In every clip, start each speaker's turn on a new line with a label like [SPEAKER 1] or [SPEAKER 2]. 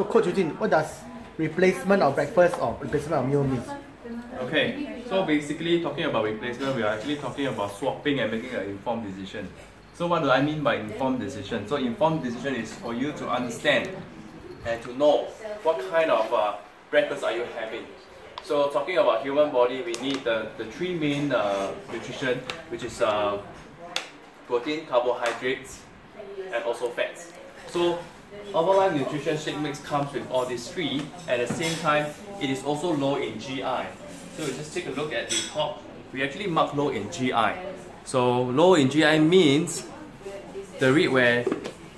[SPEAKER 1] So Coach Eugene, what does replacement of breakfast or replacement of meal mean?
[SPEAKER 2] Okay, so basically talking about replacement, we are actually talking about swapping and making an informed decision. So what do I mean by informed decision? So informed decision is for you to understand and to know what kind of uh, breakfast are you having. So talking about human body, we need the, the three main uh, nutrition, which is uh, protein, carbohydrates, and also fats. So Herbalife Nutrition Shake Mix comes with all these three. At the same time, it is also low in GI. So just take a look at the top. We actually mark low in GI. So low in GI means the rate where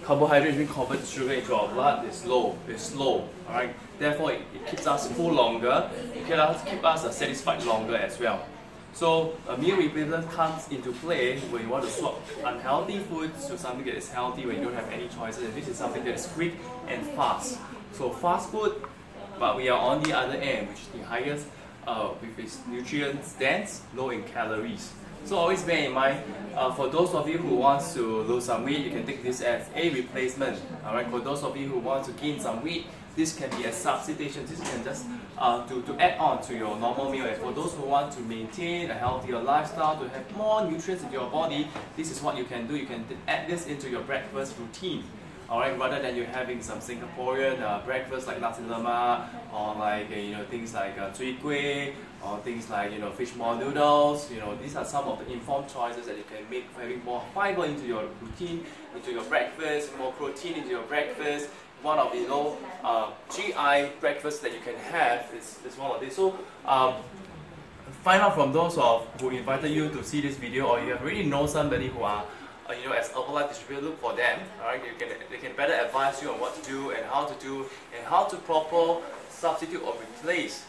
[SPEAKER 2] carbohydrates being converted sugar into our blood is low, It's low. Alright. Therefore, it, it, keeps us full longer. It can keep us satisfied longer as well. So a meal replacement comes into play when you want to swap unhealthy food to something that is healthy when you don't have any choices. And this is something that is quick and fast. So fast food, but we are on the other end, which is the highest uh, with its nutrients dense, low in calories. So always bear in mind, uh, for those of you who want to lose some weight, you can take this as a replacement. Alright, for those of you who want to gain some weight, this can be a substitution. This can just uh, to, to add on to your normal meal. And for those who want to maintain a healthier lifestyle, to have more nutrients in your body, this is what you can do. You can add this into your breakfast routine. Alright, rather than you having some Singaporean uh, breakfast like nasi lemak or like uh, you know things like uh, kueh or things like you know fish maw noodles. You know these are some of the informed choices that you can make for having more fiber into your routine, into your breakfast, more protein into your breakfast. One of the you know uh, GI breakfast that you can have is, is one of these. So um, find out from those of who invited you to see this video or you have already know somebody who are uh, you know, as Herbalife distributor, look for them. Alright, you can they can better advise you on what to do and how to do and how to proper substitute or replace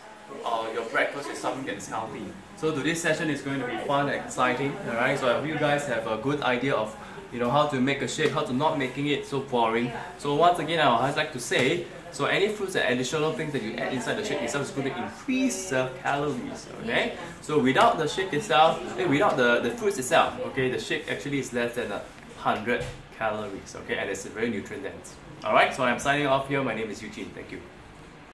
[SPEAKER 2] uh, your breakfast with something that is healthy. So today's session is going to be fun and exciting. Alright, so I hope you guys have a good idea of you know how to make a shake, how to not making it so boring. So once again, I would like to say so any fruits and additional things that you add inside the shake itself is going to increase the calories, okay? So without the shake itself, eh, without the, the fruits itself, okay, the shake actually is less than 100 calories, okay? And it's very nutrient dense. Alright, so I'm signing off here. My name is Eugene. Thank you.